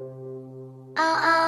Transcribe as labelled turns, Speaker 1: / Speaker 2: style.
Speaker 1: Oh, oh.